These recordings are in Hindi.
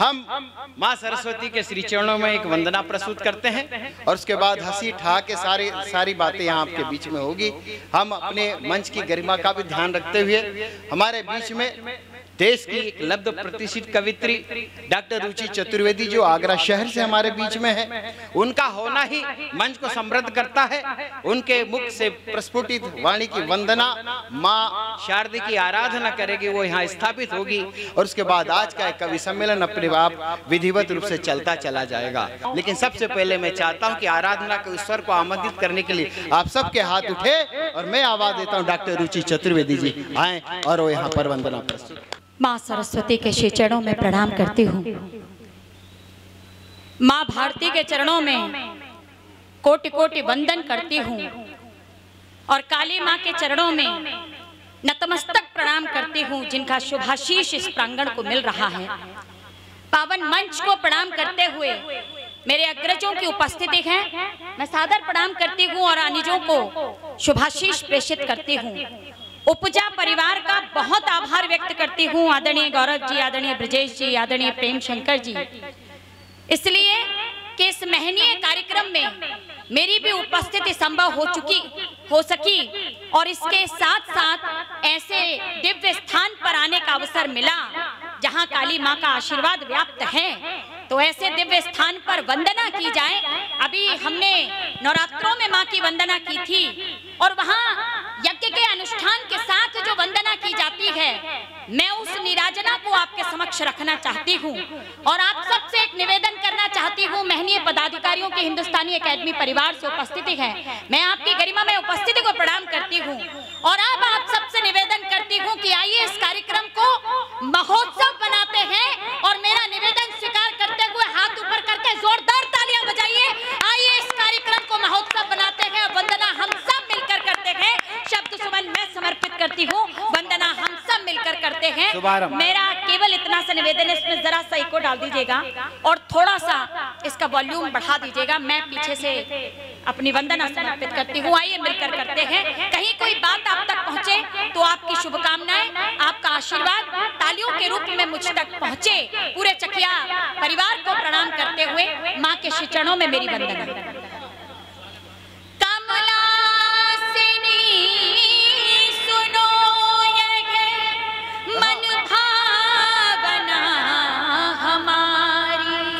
हम माँ सरस्वती के श्री चरणों में एक वंदना प्रस्तुत करते हैं और उसके बाद हँसी ठा के सारी सारी बातें यहाँ आपके बीच में होगी। हम अपने मंच की गरिमा का भी ध्यान रखते हुए हमारे बीच में देश की एक लब्ध प्रतिष्ठित कवित्री डॉक्टर रुचि चतुर्वेदी जो आगरा शहर से हमारे बीच में है उनका होना ही मंच को समृद्ध करता है उनके मुख से प्रस्फुटित वाणी की वंदना माँ शारदी की आराधना करेगी वो यहाँ स्थापित होगी। और उसके बाद आज का एक कवि सम्मेलन अपने आप विधिवत रूप से चलता चला जाएगा। लेकिन सबसे पहले मैं चाहता हूँ कि आराधना के ईश्वर को आमंत्रित करने के लिए आप सबके हाथ उठे और मैं आवाज़ देता हूँ डॉक्टर रुचि चतुर्वेदी जी आए और वो यहाँ पर वंदना प्रस्तुत माँ सरस्वती के श्री चरणों में प्रणाम करती हूँ। माँ भारती के चरणों में कोटि कोटि वंदन करती हूँ और काली माँ के चरणों में नतमस्तक प्रणाम करती हूँ, जिनका शुभाशीष इस प्रांगण को मिल रहा है। पावन मंच को प्रणाम करते हुए मेरे अग्रजों की उपस्थिति है, मैं सादर प्रणाम करती हूँ और अनिजों को शुभाशीष प्रेषित करती हूँ। उपजा परिवार का बहुत आभार व्यक्त करती हूँ, आदरणीय गौरव जी, आदरणीय ब्रजेश जी, आदरणीय प्रेम शंकर जी। इसलिए कि इस महनीय कार्यक्रम में मेरी भी उपस्थिति संभव हो चुकी, हो सकी और इसके साथ साथ ऐसे दिव्य स्थान पर आने का अवसर मिला, जहाँ काली माँ का आशीर्वाद व्याप्त है। तो ऐसे दिव्य स्थान पर वंदना की जाए। अभी हमने नवरात्रों में माँ की वंदना की थी और वहाँ अनुष्ठान के साथ जो वंदना की जाती है, मैं उस निराजना को आपके समक्ष रखना चाहती हूँ। और आप सबसे एक निवेदन करना चाहती हूँ, महनीय पदाधिकारियों के हिंदुस्तानी एकेडमी परिवार से उपस्थिति है। मैं आपकी गरिमा में उपस्थिति को प्रणाम करती हूँ और अब आप सबसे निवेदन करती हूँ कि आइए इस कार्यक्रम को महोत्सव बनाते हैं और मेरा निवेदन स्वीकार करते हुए हाथ ऊपर करके जोरदार तालियाँ बजाइए आइए इस कार्यक्रम को महोत्सव बनाते हैं वंदना हम सब मिलकर करते हैं शब्द सुमन मैं समर्पित करती हूँ वंदना हम सब मिलकर करते हैं शुभारंभ। मेरा केवल इतना सा निवेदन इसमें जरा सा इको डाल दीजिएगा और थोड़ा सा इसका वॉल्यूम बढ़ा दीजिएगा। मैं पीछे से अपनी वंदना समर्पित करती हूँ। आइए मिलकर करते हैं। कहीं कोई बात आप तक पहुँचे तो आपकी शुभकामनाएँ, आपका आशीर्वाद तालियों के रूप में मुझ तक पहुँचे। पूरे चकिया परिवार को प्रणाम करते हुए माँ के श्री चरणों में मेरी वंदना।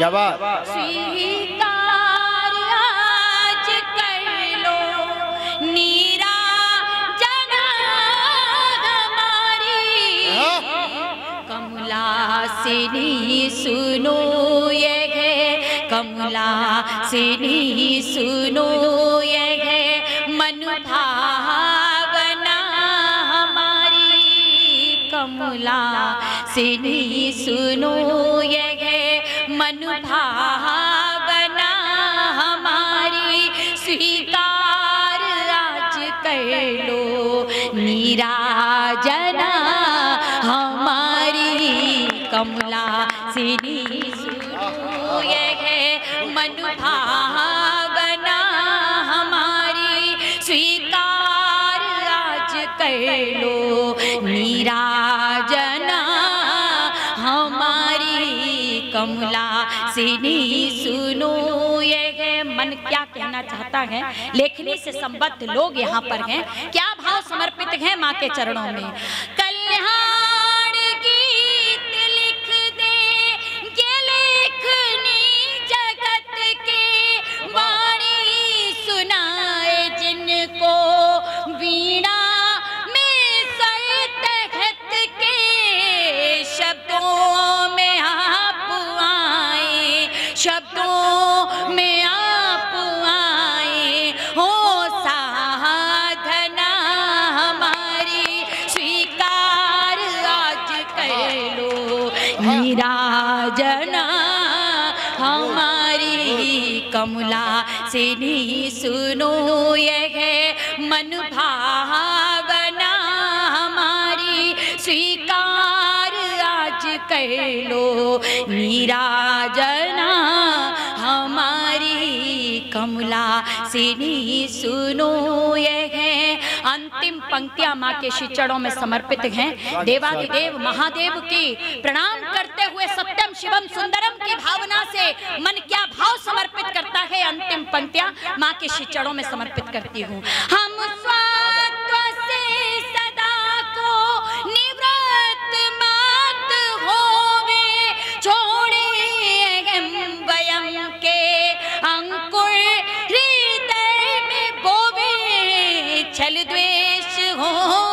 क्या बात? कमला सिनी सुनो ये गे कमला सिनी सुनो ये गे मन भावना हमारी। कमला सिनी सुनो ये गे मन हमारी स्वीकार आज कर लो। नीराजना हमारी कमला सिनी सुनो ये मन हमारी स्वीकार आज कर लो। नीराजना कमला, सिनी सुनो, ये मन क्या कहना चाहता है? लेखनी से संबद्ध लोग यहाँ पर हैं। क्या भाव समर्पित हैं माँ के चरणों में? कल्याण निराजना हमारी कमला सिनी सुनो ये मन भावना हमारी स्वीकार आज कर लो। निराजना हमारी कमला सिनी सुनो ये है अंतिम पंक्तियाँ माँ के चरणों में समर्पित हैं। देवादिदेव महादेव की प्रणाम करते हुए सत्यम शिवम सुंदरम की भावना से मन क्या भाव समर्पित करता है अंतिम पंक्तियाँ माँ के चरणों में समर्पित करती हूँ। हम अंकुर हृदय में द्वेष होम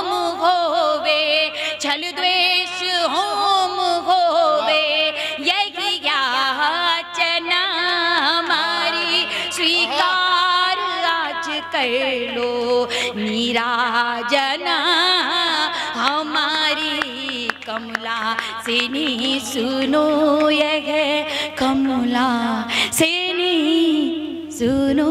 कर लो निराजना हमारी कमला से नहीं सुनो यह कमला सेनी सुनो